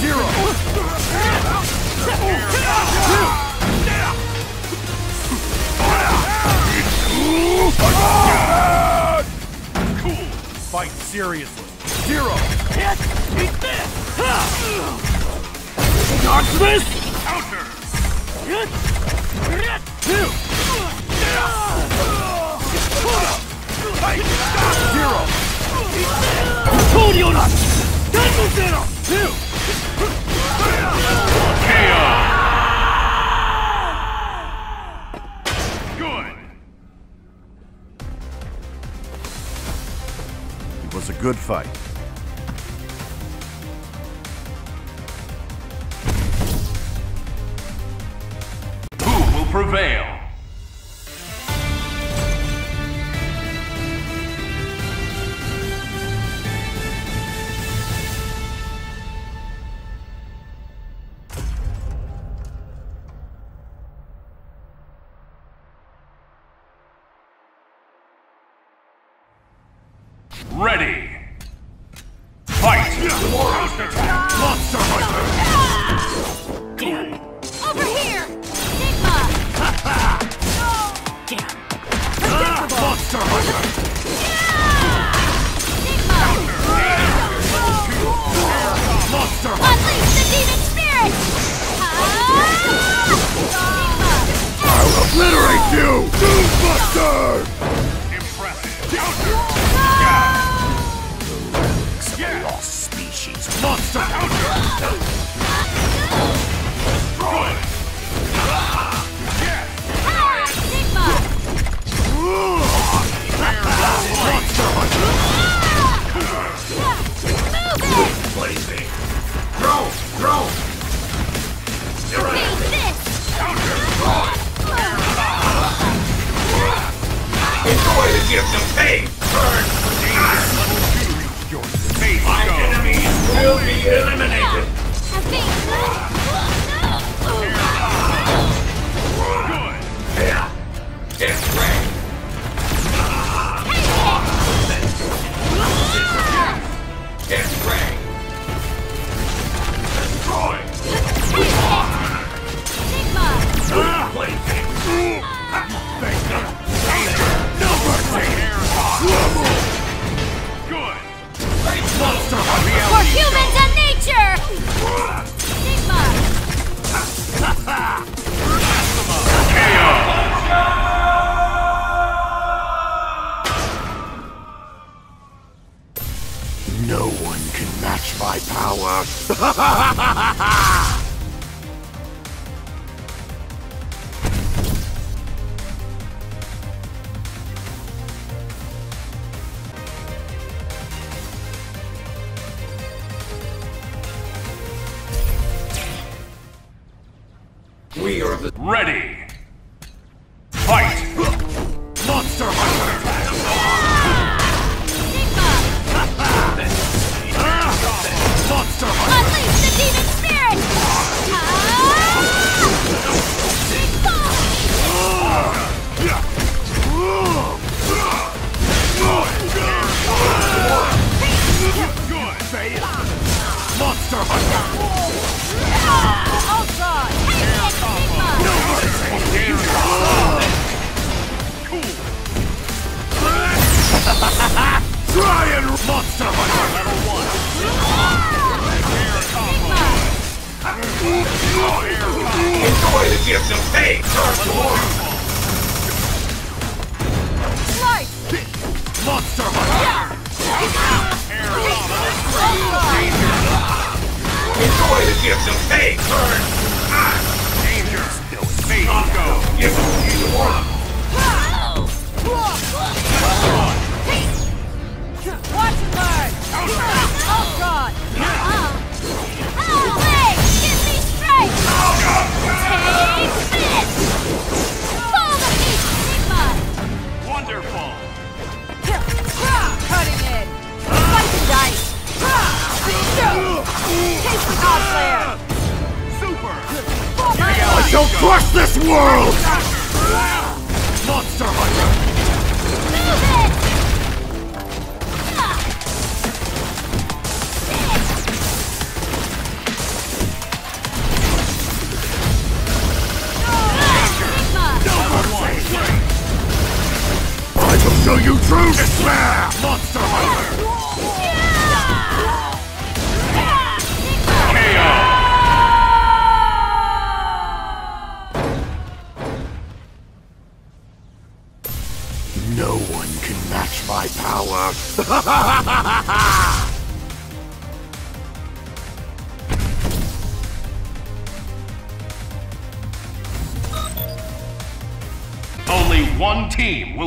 Zero. Cool! Fight seriously. Zero. Darkness! Counter! Zero. 通りよな何のせいだ Good fight. Who will prevail? Ready! Fight! Monster Hunter. Over here! Sigma! Ah, monster Hunter. Species. No one can match my power! Ready! Fight! Monster Hunter! Monster Hunter! Unleash the demon spirit! Ah! Good! Monster Hunter! Try and Monster Hunter! level It's going to give them pain! Light! Monster Hunter! It's going to give them pain! Turn! Danger! Phase go! Give Guard! Ultron! Ultron!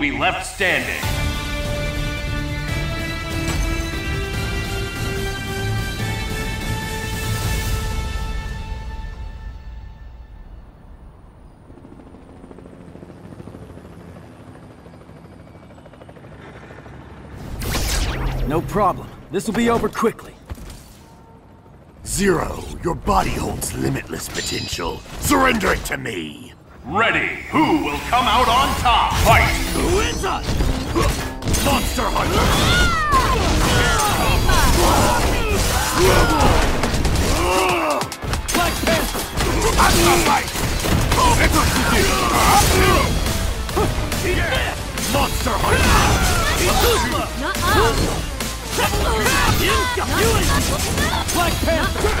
Be left standing. No problem. This will be over quickly. Zero, your body holds limitless potential. Surrender it to me! Ready. Who will come out on top? Fight. Who is us? Monster Hunter! Black Panther! That's the fight! It's up to you! Monster Hunter! Black Panther!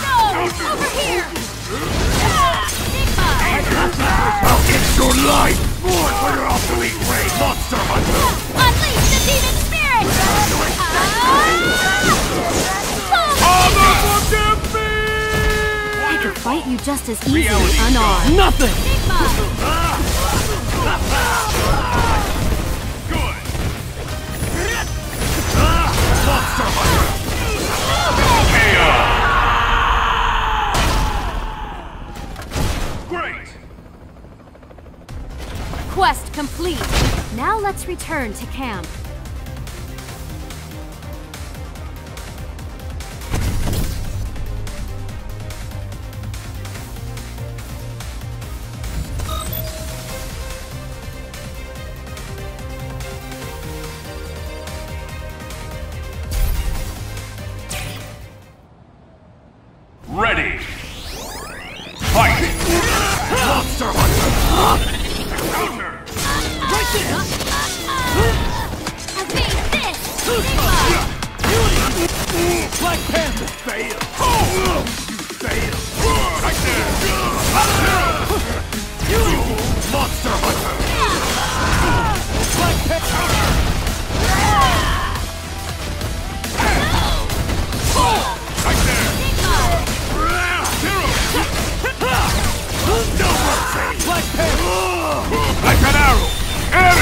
Over here! I'll get your life! More for your obsolete ray! Monster Hunter! Unleash the demon spirit! Ah! I could fight you just as easily Reality unarmed. Nothing! Ah! Good. Ah! Monster let's return to camp.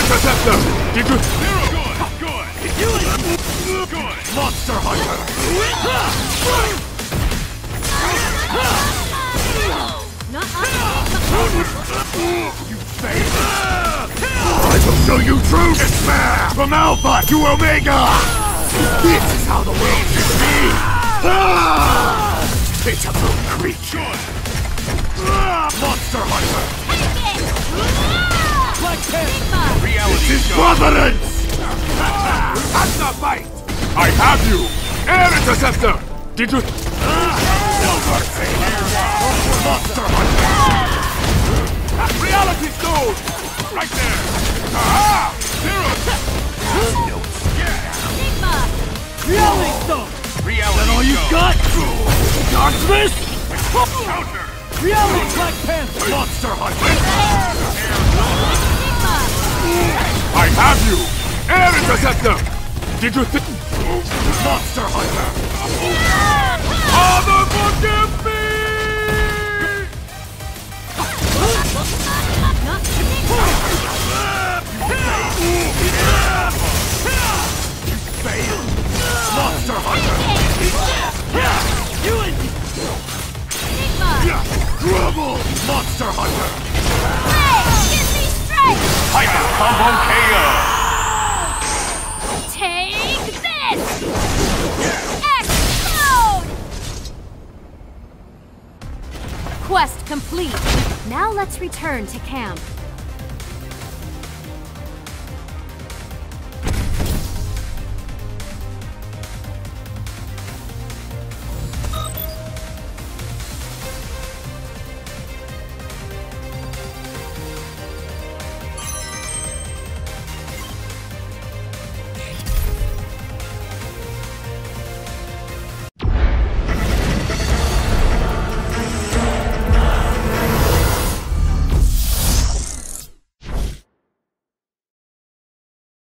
Interceptor! Did you... Good. Good. Good. Monster Hunter! You fail! I will show you true despair! From Alpha to Omega! This is how the world should be! Ah! Pitiful creature! Ah! Monster Hunter! Black Panther! Reality This is show. providence! That's the fight! I have you! Air interceptor! Did you... No mercy! Monster Hunter! Reality stone! Right there! Ah! Zero! Reality Stone! Reality All you show. got? Darkness! Counter. Reality Black Panther! Monster Hunter! I have you! Air interceptor! Did you think... Monster Hunter! Father, forgive me! Fail! Monster Hunter! Grovel! Monster Hunter! Hyper Combo KO! Take this! Explode! Quest complete. Now let's return to camp.